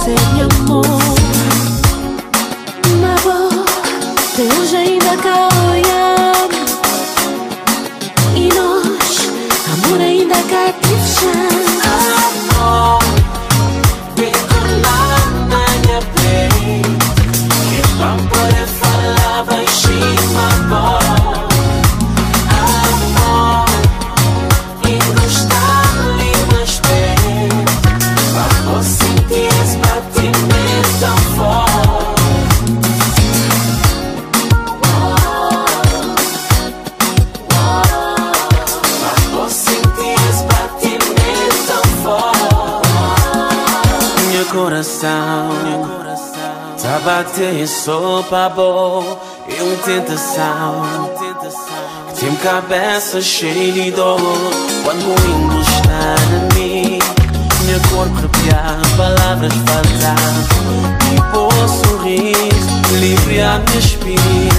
hacer mi amor. Coração. Tá bater sopa boa e uma tentação. Tem cabeça cheia de dor. Quando o mundo na mim Minha cor arrepiar, palavras faltar E por sorriso, livre a minha espírito